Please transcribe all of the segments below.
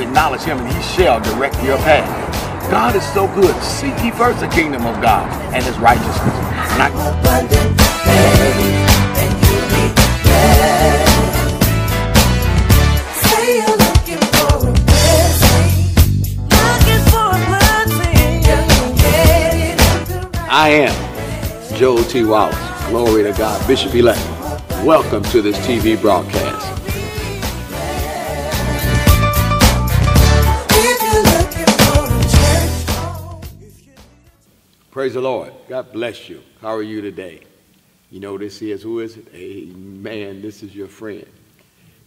Amen. In all thy ways acknowledge him and he shall direct your path. God is so good. Seek ye first the kingdom of God and his righteousness. And I, abundant faith, and you'll be blessed. Say you're looking for a blessing, looking for a blessing. You can get it at the right I am Joel T. Wallace. Glory to God. Bishop elect. Welcome to this TV broadcast. Praise the Lord. God bless you. How are you today? You know this is who is it? Amen. This is your friend.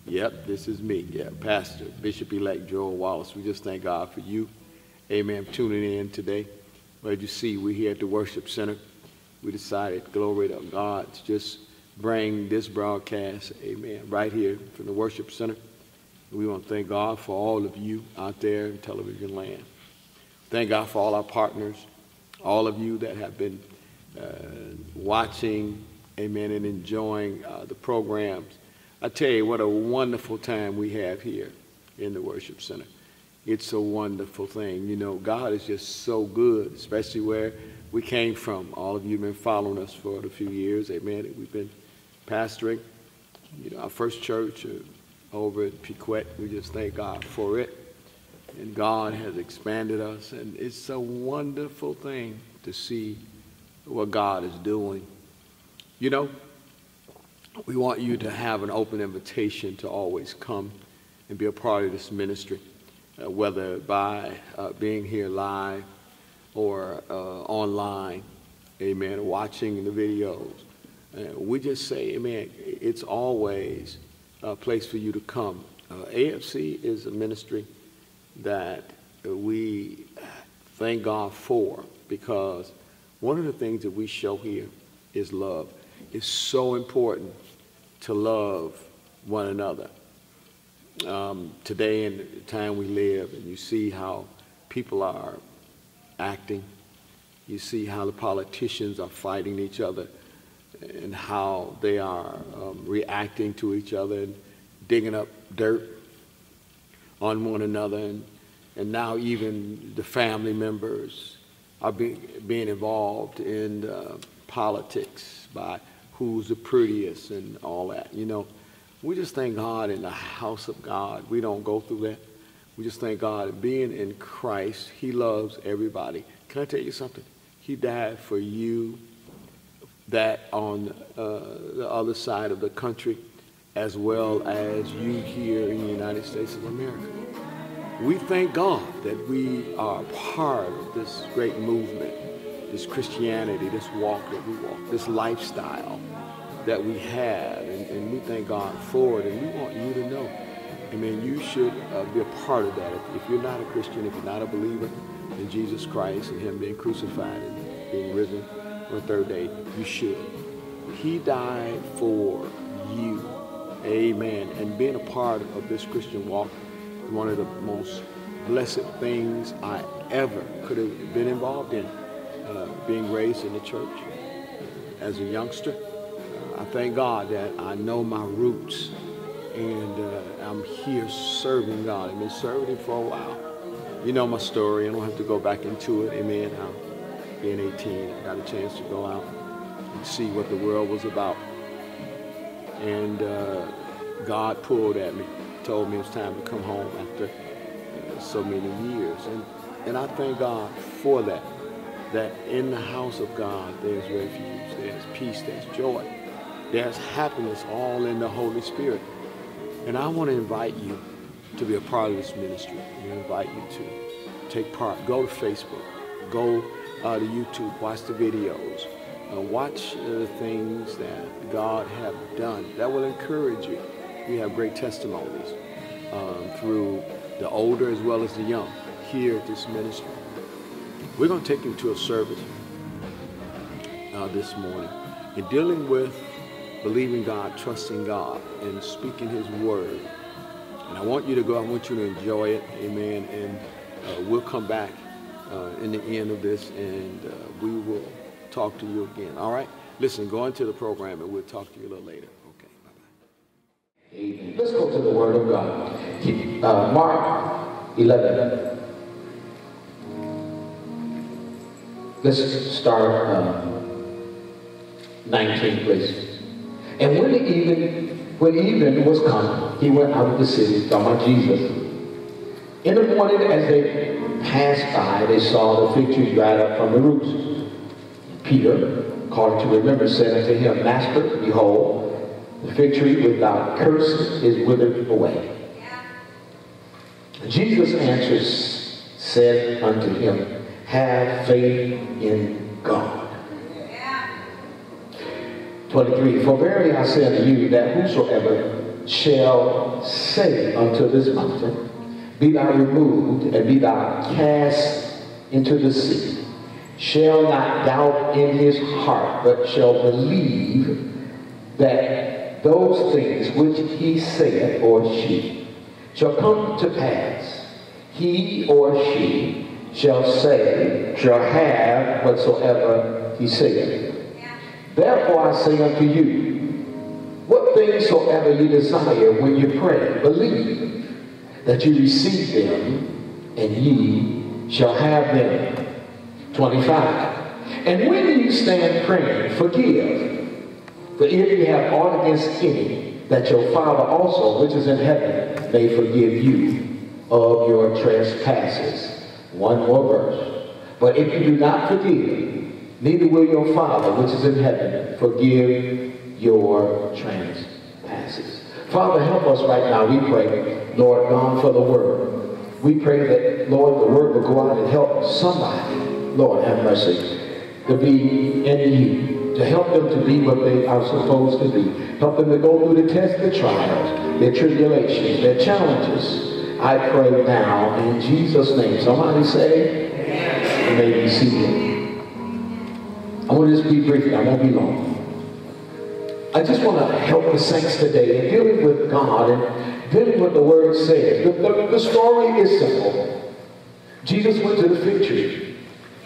Yep, this is me. Yeah, Pastor Bishop elect Joel Wallace. We just thank God for you. Amen. Tuning in today. As you see, we're here at the worship center. We decided, glory to God, to just bring this broadcast, amen, right here from the worship center. We want to thank God for all of you out there in television land. Thank God for all our partners, all of you that have been uh, watching, amen, and enjoying uh, the programs. I tell you what a wonderful time we have here in the worship center. It's a wonderful thing. You know, God is just so good, especially where we came from. All of you have been following us for a few years, amen. We've been pastoring, you know, our first church uh, over at Pequot. We just thank God for it and God has expanded us, and it's a wonderful thing to see what God is doing. You know, we want you to have an open invitation to always come and be a part of this ministry, uh, whether by uh, being here live or uh, online, amen, watching the videos. Uh, we just say, amen, it's always a place for you to come. Uh, AFC is a ministry that we thank God for because one of the things that we show here is love. It's so important to love one another. Um, today, in the time we live, and you see how people are acting, you see how the politicians are fighting each other, and how they are um, reacting to each other and digging up dirt on one another, and, and now even the family members are being, being involved in uh, politics by who's the prettiest and all that. You know, we just thank God in the house of God. We don't go through that. We just thank God. Being in Christ, He loves everybody. Can I tell you something? He died for you that on uh, the other side of the country, as well as you here in the United States of America. We thank God that we are part of this great movement, this Christianity, this walk that we walk, this lifestyle that we have, and, and we thank God for it. And we want you to know, I mean, you should uh, be a part of that. If, if you're not a Christian, if you're not a believer in Jesus Christ and Him being crucified and being risen on the third day, you should. He died for you. Amen. And being a part of this Christian walk is one of the most blessed things I ever could have been involved in. Uh, being raised in the church uh, as a youngster, uh, I thank God that I know my roots and uh, I'm here serving God. I've been serving Him for a while. You know my story. I don't have to go back into it. Amen. I'm being 18, I got a chance to go out and see what the world was about. And uh, God pulled at me, told me it was time to come home after uh, so many years. And, and I thank God for that. That in the house of God, there's refuge, there's peace, there's joy, there's happiness, all in the Holy Spirit. And I want to invite you to be a part of this ministry. I invite you to take part. Go to Facebook, go uh, to YouTube, watch the videos, uh, watch the things that God have done. That will encourage you. We have great testimonies um, through the older as well as the young here at this ministry. We're going to take you to a service uh, this morning in dealing with believing God, trusting God, and speaking His word. And I want you to go. I want you to enjoy it. Amen. And uh, we'll come back uh, in the end of this, and uh, we will talk to you again. All right. Listen, go into the program, and we'll talk to you a little later. Okay. Bye bye. Amen. Let's go to the Word of God. Uh, Mark 11. Let's start uh, 19, please. And when the even when even was come, he went out of the city, talking about Jesus. In the morning, as they passed by, they saw the fig tree dried up from the roots. Peter, called to remember, said unto him, Master, behold, the fig tree without curse is withered away. Jesus answers, said unto him, Have faith in God. 23. For verily I say unto you, that whosoever shall say unto this mountain, Be thou removed, and be thou cast into the sea, shall not doubt in his heart, but shall believe that those things which he saith or she shall come to pass. He or she shall say, shall have whatsoever he saith. Therefore I say unto you, what things soever you desire when you pray, believe that you receive them, and ye shall have them. 25. And when you stand praying, forgive. For if you have aught against any, that your Father also, which is in heaven, may forgive you of your trespasses. One more verse. But if you do not forgive, neither will your Father, which is in heaven, forgive your trespasses. Father, help us right now, we pray, Lord God, for the word. We pray that, Lord, the word will go out and help somebody, Lord, have mercy, to be in you, to help them to be what they are supposed to be. Help them to go through the tests, the trials, their tribulations, their challenges. I pray now in Jesus' name. Somebody say, you may be seated. I want to just be brief. I won't be long. I just want to help the saints today in dealing with God and dealing with the Word says. The, the, the story is simple. Jesus went to the fig tree.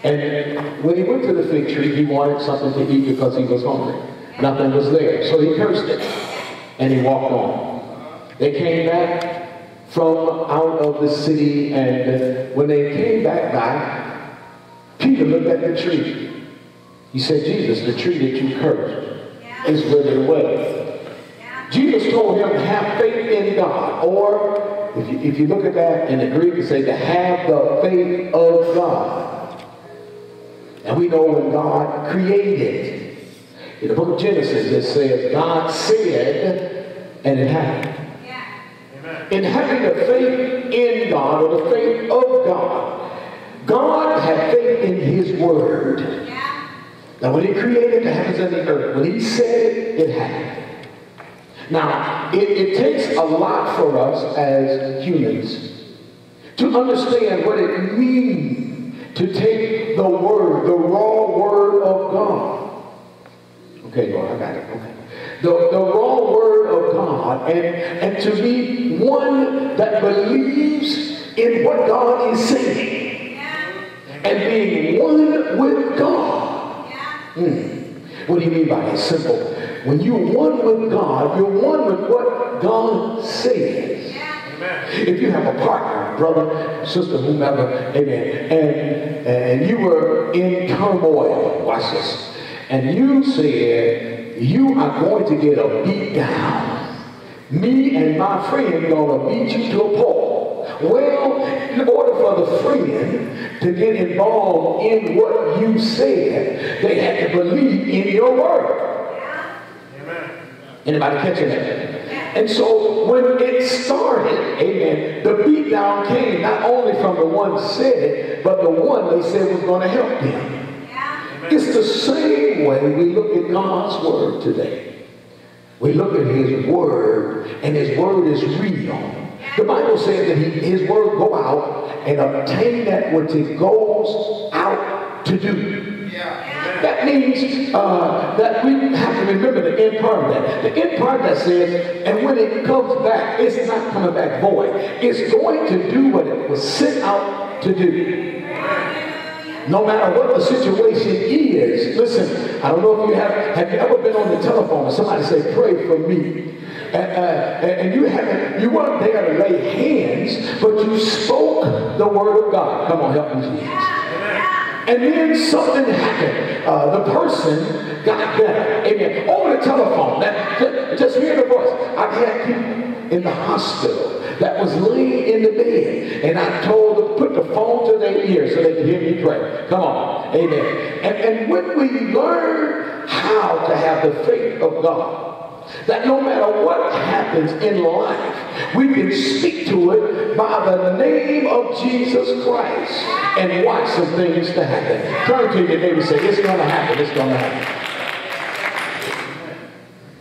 And when he went to the fig tree, he wanted something to eat because he was hungry. Nothing was there. So he cursed it. And he walked on. They came back from out of the city. And when they came back by, Peter looked at the tree. He said, Jesus, the tree that you cursed is withered away. Jesus told him to have faith in God. Or if you, if you look at that in the Greek, it says to have the faith of God. And we know when God created, in the book of Genesis, it says, God said, and it happened. In having the faith in God or the faith of God, God had faith in his word. Yeah. Now, when he created the heavens and the earth, when he said it, it happened. Now, it, it takes a lot for us as humans to understand what it means to take the word, the raw word of God. Okay, Lord, I got it. Okay. The, the raw word of God and, and to be one that believes in what God is saying and being one with God. Yeah. Hmm. What do you mean by that? Simple. When you're one with God, you're one with what God says. If you have a partner, brother, sister, whomever, amen, and, and you were in turmoil, watch this, and you said, you are going to get a beat down. Me and my friend gonna beat you to a pulp. Well, in order for the friend to get involved in what you said, they had to believe in your word. Anybody catching that? And so when it started, amen, the beatdown came not only from the one said it, but the one they said was going to help them. It's the same way we look at God's word today. We look at his word, and his word is real. The Bible says that he, his word go out and obtain that which it goes out to do. That means uh, that we have to remember the end part of that. The end part that says, and when it comes back, it's not coming back void. It's going to do what it was sent out to do. No matter what the situation is. Listen, I don't know if you have, have you ever been on the telephone and somebody say, pray for me. and, uh, and, you haven't, you weren't there to lay hands, but you spoke the word of God. Come on, help me, Jesus. And then something happened. Uh, the person got better. Amen. Over the telephone. That, just, hear the voice. I've had people in the hospital that was laying in the bed. And I told them, put the phone to their ear so they could hear me pray. Come on. Amen. And, and when we learn how to have the faith of God, that no matter what happens in life, we can speak to it by the name of Jesus Christ and watch some things to happen. Turn to your neighbor and say, it's going to happen, it's going to happen.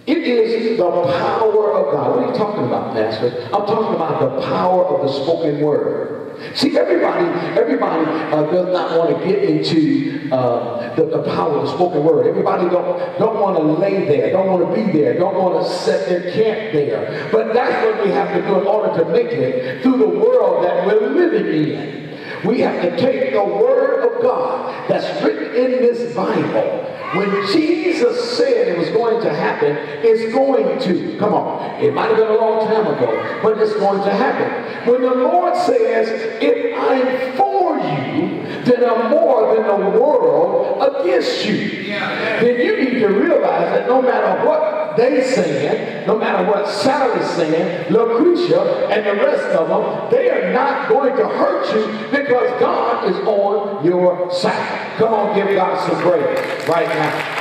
It is the power of God. What are you talking about, Pastor? I'm talking about the power of the spoken word. See, everybody, everybody uh, does not want to get into uh, the, the power of the spoken word. Everybody don't don't want to lay there, don't want to be there, don't want to set their camp there. But that's what we have to do in order to make it through the world that we're living in. We have to take the word of God that's written in this Bible. When Jesus said it was going to happen, it's going to. Come on. It might have been a long time ago, but it's going to happen. When the Lord says, if I'm for you, then I'm more than the world against you. Then you need to realize that no matter what they saying, no matter what Sally's saying, Lucretia and the rest of them, they are not going to hurt you because God is on your side. Come on, give God some praise right now.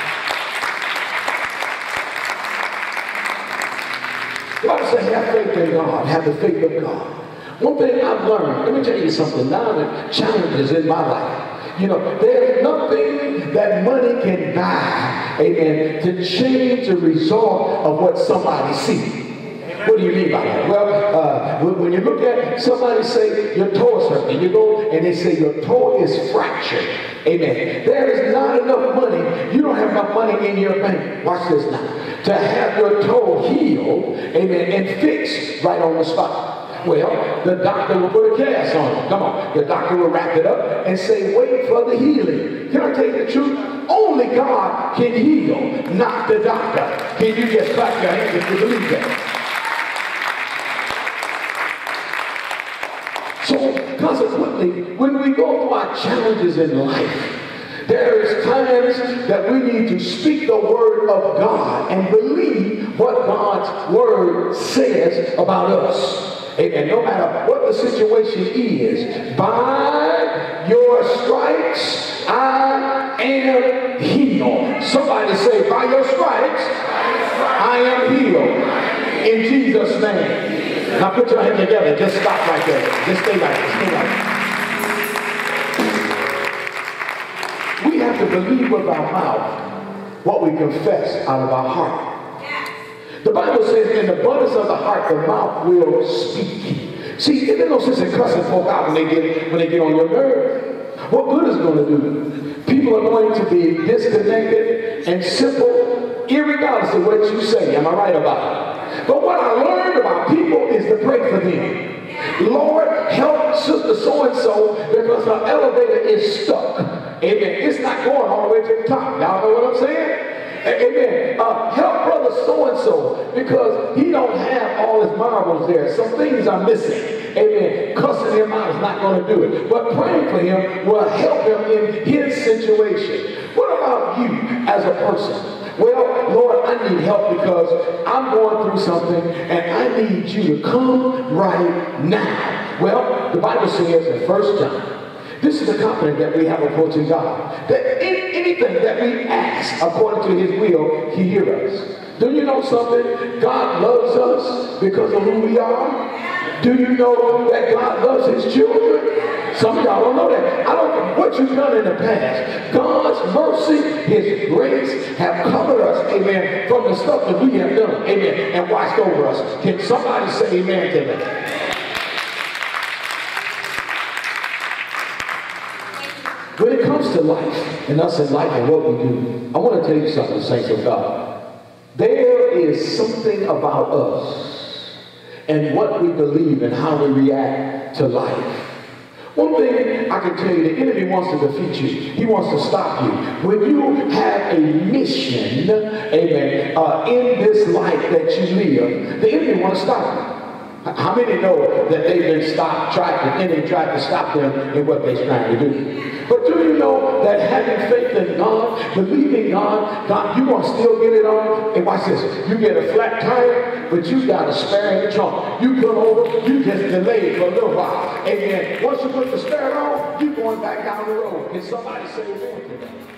Bible says, have faith in God, have the faith of God. One thing I've learned, let me tell you something, now the challenges in my life. You know, there's nothing that money can buy, amen, to change the result of what somebody sees. What do you mean by that? Well, uh, when, you look at somebody say your toe is hurting, you go and they say your toe is fractured. Amen. There is not enough money. You don't have enough money in your bank. Watch this now. To have your toe healed, amen, and fixed right on the spot. Well, the doctor will put a cast on it. Come on. The doctor will wrap it up and say, wait for the healing. Can I tell you the truth? Only God can heal, not the doctor. Can you just clap your hands if you believe that? So consequently, when we go through our challenges in life, there is times that we need to speak the word of God and believe what God's word says about us. Amen. No matter what the situation is, by your stripes I am healed. Somebody say, by your stripes I am healed. In Jesus' name. Now put your hand together. Just stop right there. Just stay right there. Stay right there. We have to believe with our mouth what we confess out of our heart. The Bible says, in the abundance of the heart, the mouth will speak. See, no sense in cussing folk out when they get when they get on your nerve. What good is going to do? People are going to be disconnected and simple, irregardless of what you say. Am I right about it? But what I learned about people is to pray for them. Lord, help sister so-and-so because her elevator is stuck. Amen. It's not going all the way to the top. Y'all know what I'm saying? Amen. Uh, help brother so-and-so because he don't have all his marbles there. Some things are missing. Amen. Cussing him out is not going to do it. But praying for him will help him in his situation. What about you as a person? Well, Lord, I need help because I'm going through something and I need you to come right now. Well, the Bible says in 1 John, this is the confidence that we have approaching God. That in anything that we ask according to his will, he hears us. Do you know something? God loves us because of who we are. Do you know that God loves his children? Some of y'all don't know that. I don't care what you've done in the past. God's mercy, his grace have covered us, amen, from the stuff that we have done, amen, and watched over us. Can somebody say amen to that? When it comes to life and us in life and what we do, I want to tell you something, saints of God. There is something about us and what we believe and how we react to life. One thing I can tell you, the enemy wants to defeat you. He wants to stop you. When you have a mission, amen, uh, in this life that you live, the enemy wants to stop you. How many know that they've been stopped, tried, the enemy tried to stop them in what they're trying to do? But do you know that having faith in God, believing God, God, you're going to still get it on? And watch this. You get a flat tire, but you got a spare in the trunk. You pull over, you just delayed for a little while. Amen. Once you put the spare on, you're going back down the road. And somebody say amen to that.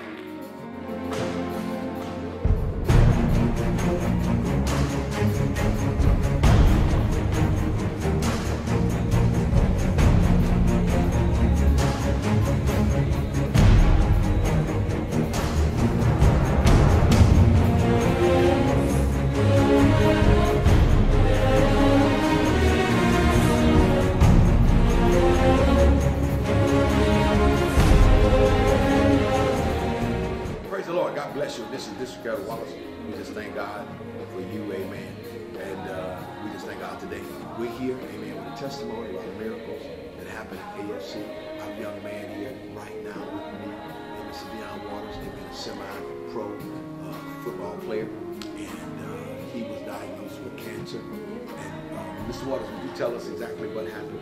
Tell us exactly what happened?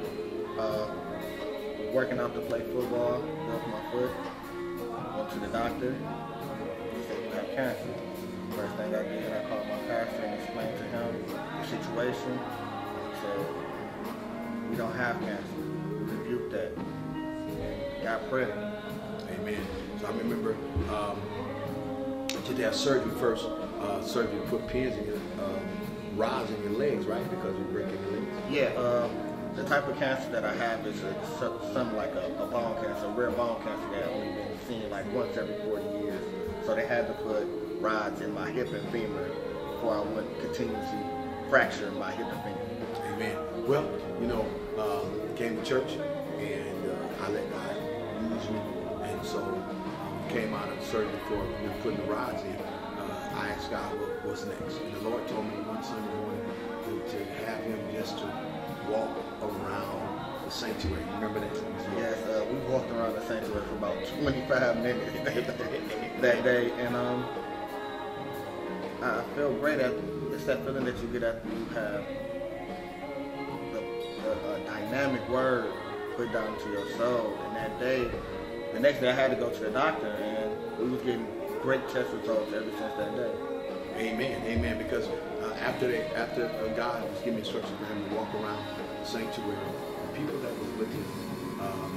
uh, working out to play football, broke my foot, went to the doctor, said you have cancer. First thing I did, I called my pastor and explained to him the situation. Said, we don't have cancer. We rebuke that. And got prayer. Amen. So I remember um, did have surgery first. Uh, surgery put pins in your uh, rods in your legs, right? Because you're breaking your legs. Yeah, uh, the type of cancer that I have is a, something like a, a bone cancer, a rare bone cancer that only been seen like once every 40 years. So they had to put rods in my hip and femur before I wouldn't continuously fracture my hip and femur. Amen. Well, you know, um, came to church and uh, I let God use me. And so um, came out of surgery for putting the rods in. Uh, I asked God what, what's next. And the Lord told me one Sunday morning to, have him just to walk around the sanctuary. Remember that? Yes, uh, we walked around the sanctuary for about 25 minutes that day, and um, I feel great. After, it's that feeling that you get after you have the, the a dynamic word put down to your soul. And that day, the next day, I had to go to the doctor, and we was getting great test results ever since that day. Amen, amen. Because uh, after they, after uh, God was giving instructions for him to walk around the sanctuary, the people that was with him, um,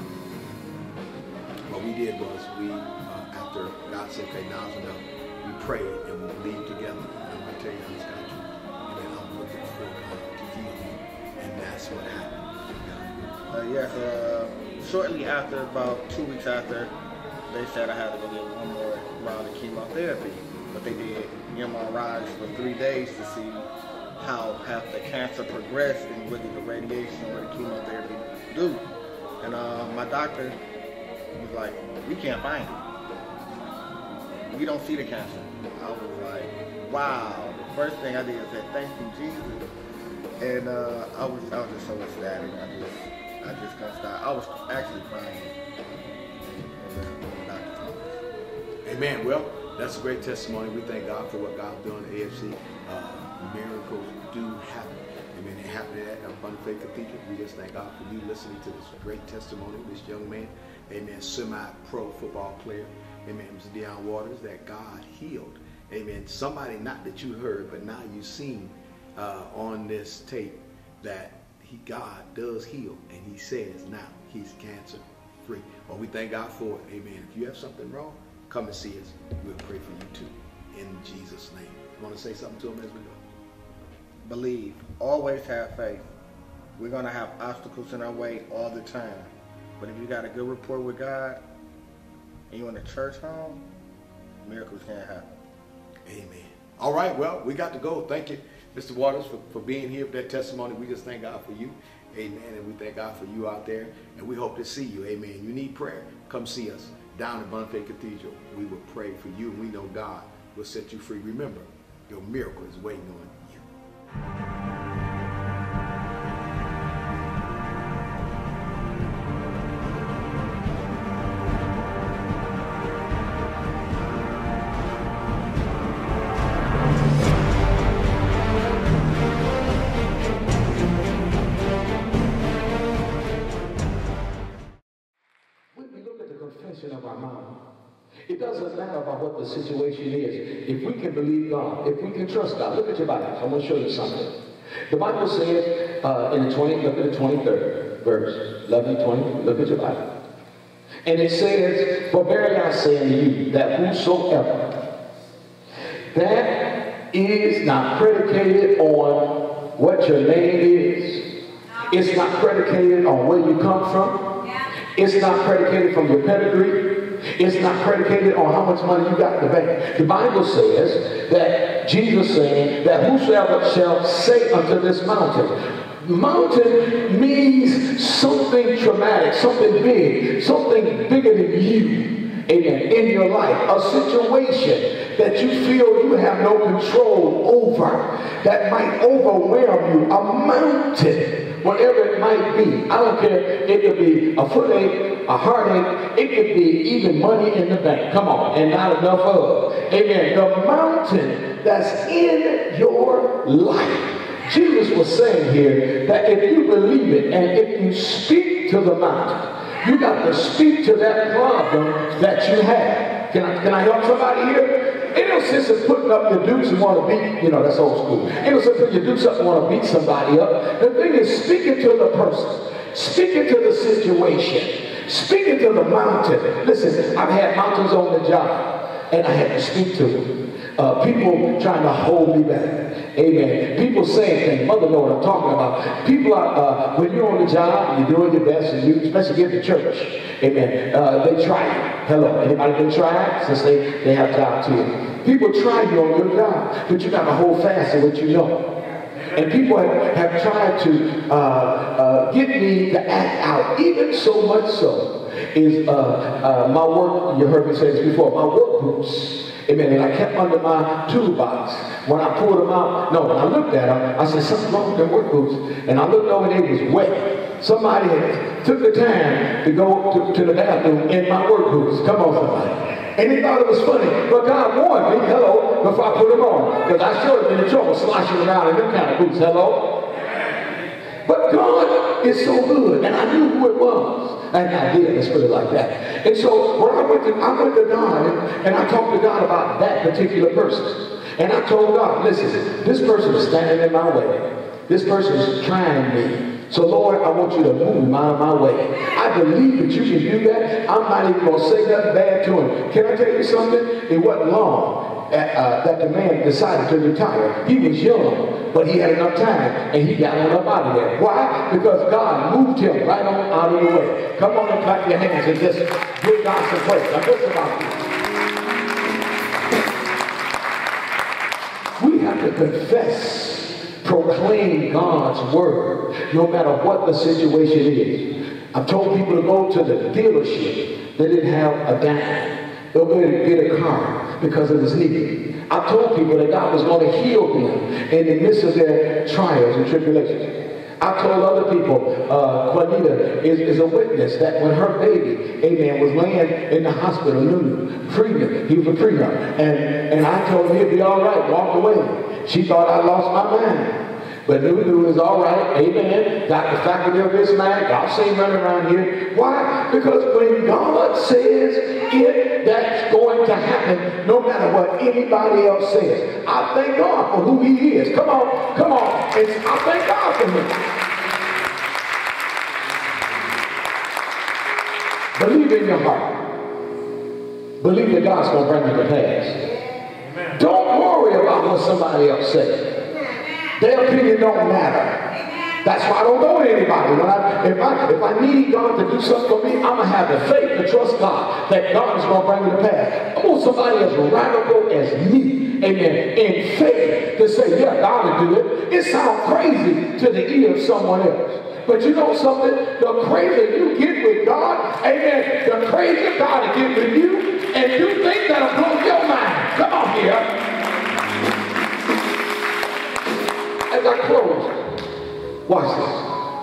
what we did was we, uh, after God said, "Okay, now's enough," we prayed and we believed together. And I'm gonna tell you how this got you. And then I'm looking for God to heal and that's what happened. Uh, yes, uh, shortly after, about two weeks after, they said I had to go get one more round of chemotherapy. But they did MRIs for three days to see how have the cancer progressed and whether the radiation or the chemotherapy do. And uh, my doctor was like, we can't find it. We don't see the cancer. I was like, wow. The first thing I did was say, thank you, Jesus. And uh, I was I was just so ecstatic. I just I just couldn't stop. I was actually crying. Uh. Amen. Well, that's a great testimony. We thank God for what God's doing at AFC. Uh, miracles do happen. Amen. It happened at Abundant Faith Cathedral. We just thank God for you listening to this great testimony of this young man. Amen. Semi-pro football player. Amen. Mr. Deion Waters that God healed. Amen. Somebody not that you heard, but now you've seen uh, on this tape that he God does heal, and He says now He's cancer free. Well, we thank God for it. Amen. If you have something wrong, come and see us. We'll pray for you too. In Jesus' name. You want to say something to him as we go? Believe. Always have faith. We're gonna have obstacles in our way all the time. But if you got a good rapport with God and you're in a church home, miracles can happen. Amen. All right, well, we got to go. Thank you, Mr. Waters, for, for being here for that testimony. We just thank God for you. Amen. And we thank God for you out there. And we hope to see you. Amen. You need prayer. Come see us down at Abundant Faith Cathedral. We will pray for you. We know God will set you free. Remember, your miracle is waiting on you. The situation is, if we can believe God, if we can trust God, look at your Bible. I'm going to show you something. The Bible says uh, in the 20, look at the 23rd verse, 11 20, look at your Bible. And it says, For verily I say unto you, that whosoever that is not predicated on what your name is, it's not predicated on where you come from, it's not predicated from your pedigree, it's not predicated on how much money you got in the bank. The Bible says that Jesus saying that whosoever shall say unto this mountain, Mountain means something traumatic, something big, something bigger than you. Amen. In your life, a situation that you feel you have no control over, that might overwhelm you, a mountain, whatever it might be. I don't care. It could be a footache, a heartache, it could be even money in the bank. Come on, and not enough of. Amen. The mountain that's in your life. Jesus was saying here that if you believe it and if you speak to the mountain, you got to speak to that problem that you have. Can I, can I help somebody here? Ain't no in putting up your dukes and want to beat, you know, that's old school. Ain't no in your dukes up and want to beat somebody up. The thing is speaking to the person, speaking to the situation, speaking to the mountain. Listen, I've had mountains on the job and I had to speak to them. Uh, people trying to hold me back. Amen. People saying things. Mother know what I'm talking about. People are, uh, when you're on the job, you're doing your best, and you especially get to church. Amen. Uh, they try. Hello. Anybody been tried since they, they have job too? People try you on your job, but you got to hold fast to what you know. And people have, have tried to uh, uh, get me to act out, even so much so is uh, uh, my work, you heard me say this before, my work boots. Amen. And I kept under my toolbox. When I pulled them out, no, when I looked at them, I said, something wrong with them work boots. And I looked over and they was wet. Somebody had took the time to go to, to the bathroom in my work boots. Come on, somebody. And he thought it was funny. But God warned me, hello, before I put them on. Because I showed him in trouble sloshing around in them kind of boots. Hello? But God is so good, and I knew who it was. And I did, let's put it like that. And so when I went to, I went to God, and, and I talked to God about that particular person. And I told God, listen, this person is standing in my way. This person is trying me. So Lord, I want you to move him out of my way. I believe that you can do that. I'm not even going to say nothing bad to him. Can I tell you something? It wasn't long uh, uh, that the man decided to retire. He was young, but he had enough time, and he got on up out of there. Why? Because God moved him right on out of the way. Come on and clap your hands and just give God some praise. Now listen about. We have to confess, proclaim God's word, no matter what the situation is. I've told people to go to the dealership. They didn't have a dime. They'll go and get a car because it was needed. I told people that God was going to heal them in the midst of their trials and tribulations. I told other people, uh, Juanita is, is a witness that when her baby, amen, was laying in the hospital, Lulu, pregnant, he was a pregnant, and, and I told him he'd be all right, walk away. She thought I lost my mind. But Lulu is all right, amen. Got the faculty of his mind. God say running around here. Why? Because when God says it, that's going to happen no matter what anybody else says. I thank God for who he is. Come on, come on. It's, I thank God for him. Believe in your heart. Believe that God's going to bring it to pass. What somebody else says. Their opinion don't matter. That's why I don't go anybody. When I, if, I, if I need God to do something for me, I'm going to have the faith to trust God that God is going to bring me to pass. I want somebody as radical as me, amen, in faith to say, yeah, God will do it. It sounds crazy to the ear of someone else. But you know something? The crazier you get with God, amen, the crazier God will get with you, and you think that'll blow your mind. Come on here. As I close, watch this.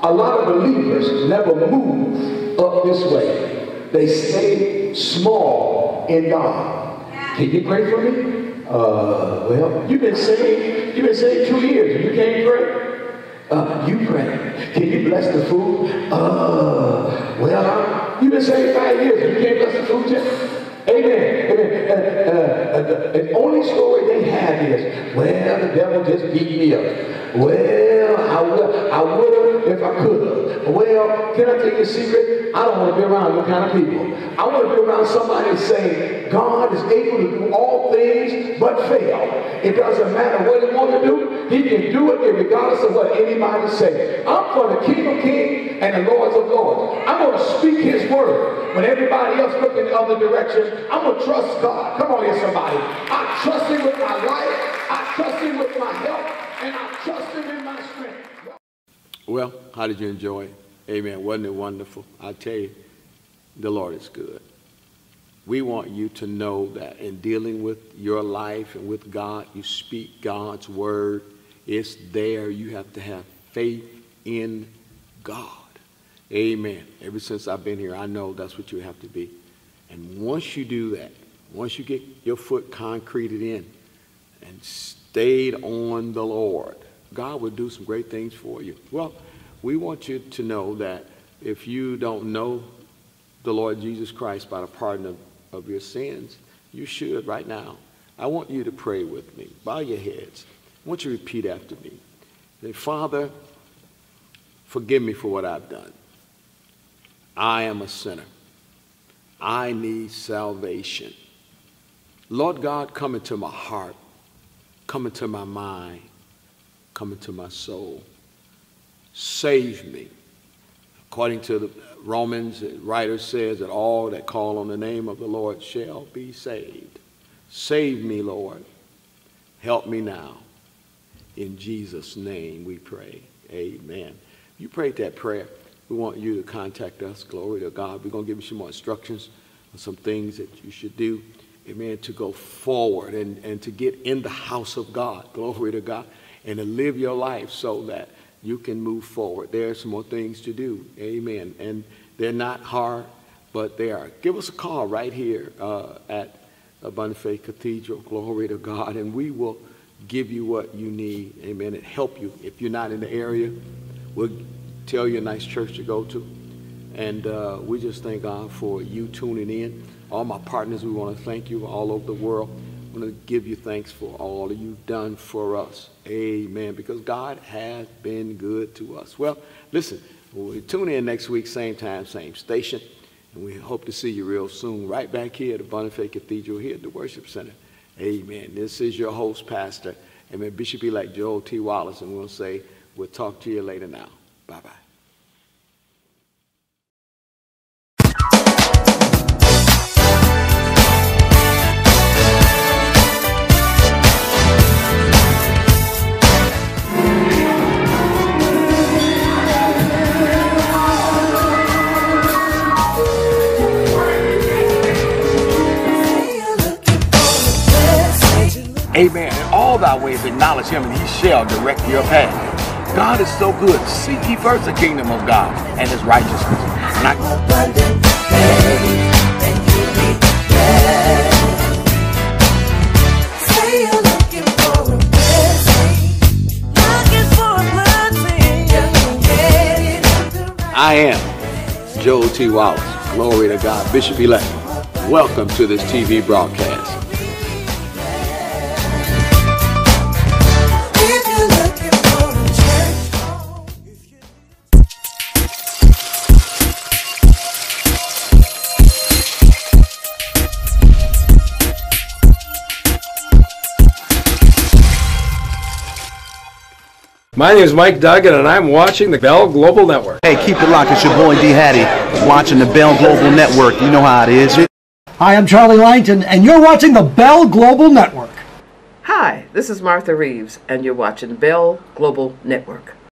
A lot of believers never move up this way. They stay small in God. Can you pray for me? Uh, well, you've been saved. You've been saved two years you can't pray. Uh, you pray. Can you bless the food? Uh, well, you've been saved five years you can't bless the food yet. Amen. Amen. Uh, the, the only story they have is, well, the devil just beat me up. Well, I would, I would have if I could. Well, can I tell you a secret? I don't want to be around those kind of people. I want to be around somebody saying, God is able to do all things but fail. It doesn't matter what he wants to do. He can do it regardless of what anybody says. I'm for the King of Kings and the Lords of Lords. I'm going to speak his word. When everybody else look in the other direction, I'm going to trust God. Come on here, somebody. I trust him with my life. I trust him with my health. And I trust him in my strength. Well, how did you enjoy? Amen. Wasn't it wonderful? I tell you, the Lord is good. We want you to know that in dealing with your life and with God, you speak God's word. It's there. You have to have faith in God. Amen. Ever since I've been here, I know that's what you have to be. And once you do that, once you get your foot concreted in and stayed on the Lord, God will do some great things for you. Well, we want you to know that if you don't know the Lord Jesus Christ by the pardon of, of your sins, you should right now. I want you to pray with me. Bow your heads. I want you to repeat after me. Say, Father, forgive me for what I've done. I am a sinner. I need salvation. Lord God, come into my heart, come into my mind, come into my soul. Save me. According to the Romans, the writer says that all that call on the name of the Lord shall be saved. Save me, Lord. Help me now. In Jesus' name we pray. Amen. You prayed that prayer. We want you to contact us. Glory to God. We're going to give you some more instructions on some things that you should do. Amen. To go forward and, and to get in the house of God. Glory to God. And to live your life so that you can move forward. There are some more things to do. Amen. And they're not hard, but they are. Give us a call right here uh, at Abundant Faith Cathedral. Glory to God. And we will give you what you need. Amen. And help you. If you're not in the area, we'll tell you a nice church to go to. And uh, we just thank God for you tuning in. All my partners, we want to thank you all over the world. Want to give you thanks for all you've done for us. Amen. Because God has been good to us. Well, listen, we tune in next week, same time, same station. And we hope to see you real soon, right back here at the Faith Cathedral, here at the Worship Center. Amen. This is your host, Pastor. Amen. Bishop elect Joel T. Wallace. And we'll say, we'll talk to you later now. Bye bye. Thy ways acknowledge him, and he shall direct your path. God is so good. Seek ye first the kingdom of God and his righteousness. And I, abundant faith, and you'll be blessed. Say you're looking for a blessing, looking for a blessing. You can get it in the right I am Joel T. Wallace. Glory to God. Bishop elect. Welcome to this TV broadcast. My name is Mike Duggan, and I'm watching the Bell Global Network. Hey, keep it locked. It's your boy D Hattie watching the Bell Global Network. You know how it is. Hi, I'm Charlie Langton, and you're watching the Bell Global Network. Hi, this is Martha Reeves, and you're watching Bell Global Network.